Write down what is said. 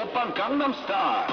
오빤 강남스타일